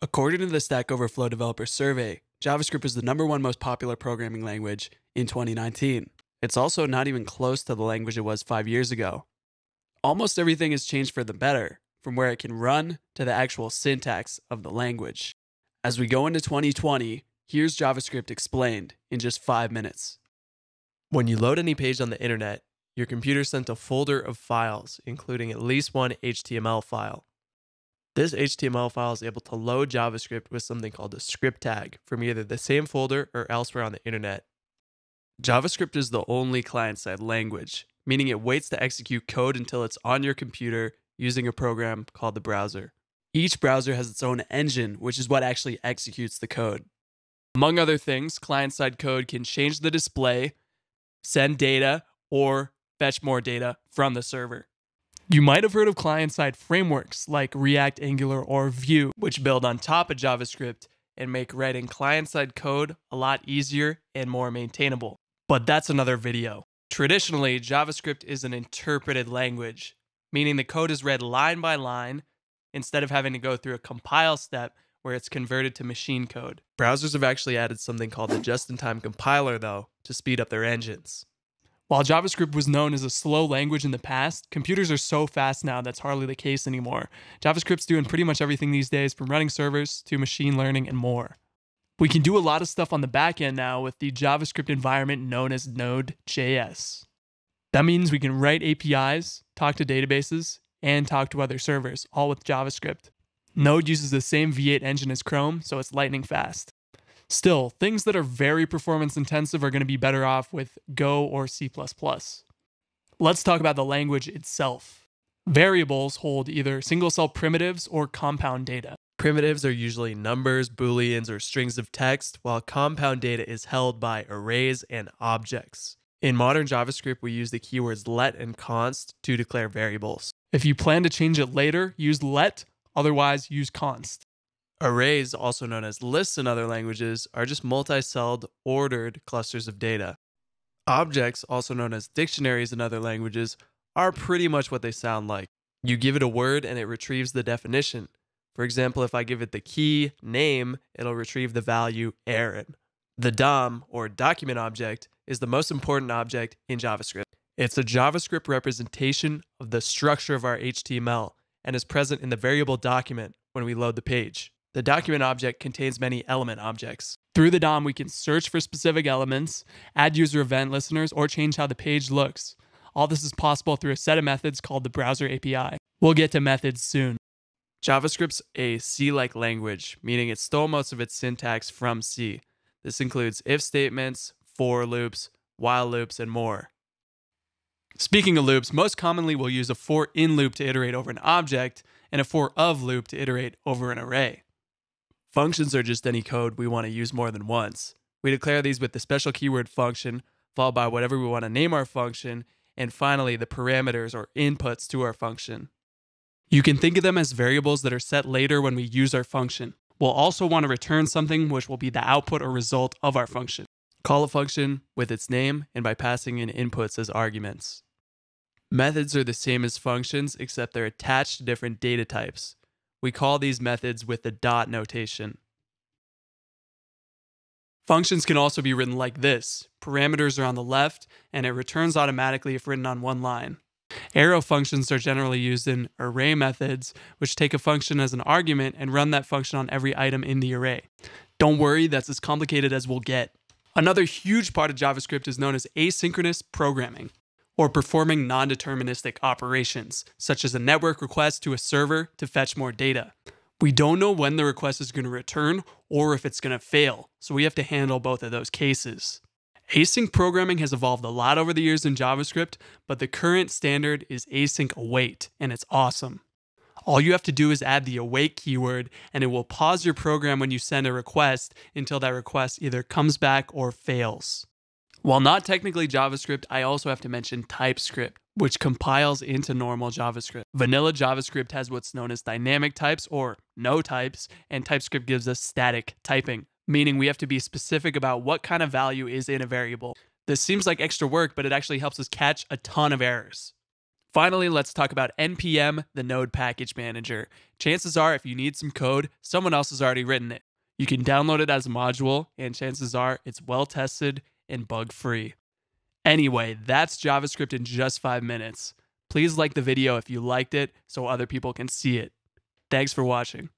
According to the Stack Overflow Developer Survey, JavaScript is the number one most popular programming language in 2019. It's also not even close to the language it was five years ago. Almost everything has changed for the better, from where it can run to the actual syntax of the language. As we go into 2020, here's JavaScript explained in just five minutes. When you load any page on the internet, your computer sent a folder of files, including at least one HTML file. This HTML file is able to load JavaScript with something called a script tag from either the same folder or elsewhere on the internet. JavaScript is the only client side language, meaning it waits to execute code until it's on your computer using a program called the browser. Each browser has its own engine, which is what actually executes the code. Among other things, client side code can change the display, send data, or fetch more data from the server. You might have heard of client side frameworks like React, Angular, or Vue, which build on top of JavaScript and make writing client side code a lot easier and more maintainable. But that's another video. Traditionally, JavaScript is an interpreted language, meaning the code is read line by line instead of having to go through a compile step where it's converted to machine code. Browsers have actually added something called the just in time compiler, though, to speed up their engines. While JavaScript was known as a slow language in the past, computers are so fast now that's hardly the case anymore. JavaScript's doing pretty much everything these days, from running servers to machine learning and more. We can do a lot of stuff on the back end now with the JavaScript environment known as Node.js. That means we can write APIs, talk to databases, and talk to other servers, all with JavaScript. Node uses the same V8 engine as Chrome, so it's lightning fast. Still, things that are very performance intensive are going to be better off with Go or C. Let's talk about the language itself. Variables hold either single cell primitives or compound data. Primitives are usually numbers, booleans, or strings of text, while compound data is held by arrays and objects. In modern JavaScript, we use the keywords let and const to declare variables. If you plan to change it later, use let, otherwise use const. Arrays, also known as lists in other languages, are just multi-celled, ordered clusters of data. Objects, also known as dictionaries in other languages, are pretty much what they sound like. You give it a word and it retrieves the definition. For example, if I give it the key name, it'll retrieve the value Aaron. The DOM, or document object, is the most important object in JavaScript. It's a JavaScript representation of the structure of our HTML and is present in the variable document when we load the page. The document object contains many element objects. Through the DOM, we can search for specific elements, add user event listeners, or change how the page looks. All this is possible through a set of methods called the Browser API. We'll get to methods soon. JavaScript's a C like language, meaning it stole most of its syntax from C. This includes if statements, for loops, while loops, and more. Speaking of loops, most commonly we'll use a for in loop to iterate over an object and a for of loop to iterate over an array. Functions are just any code we want to use more than once. We declare these with the special keyword function, followed by whatever we want to name our function, and finally the parameters or inputs to our function. You can think of them as variables that are set later when we use our function. We'll also want to return something which will be the output or result of our function. Call a function with its name and by passing in inputs as arguments. Methods are the same as functions except they're attached to different data types. We call these methods with the dot notation. Functions can also be written like this. Parameters are on the left, and it returns automatically if written on one line. Arrow functions are generally used in array methods, which take a function as an argument and run that function on every item in the array. Don't worry, that's as complicated as we'll get. Another huge part of JavaScript is known as asynchronous programming or performing non deterministic operations, such as a network request to a server to fetch more data. We don't know when the request is going to return or if it's going to fail, so we have to handle both of those cases. Async programming has evolved a lot over the years in JavaScript, but the current standard is async await, and it's awesome. All you have to do is add the await keyword, and it will pause your program when you send a request until that request either comes back or fails. While not technically JavaScript, I also have to mention TypeScript, which compiles into normal JavaScript. Vanilla JavaScript has what's known as dynamic types or no types, and TypeScript gives us static typing, meaning we have to be specific about what kind of value is in a variable. This seems like extra work, but it actually helps us catch a ton of errors. Finally, let's talk about NPM, the Node Package Manager. Chances are, if you need some code, someone else has already written it. You can download it as a module, and chances are it's well tested and bug free. Anyway, that's JavaScript in just five minutes. Please like the video if you liked it so other people can see it. Thanks for watching.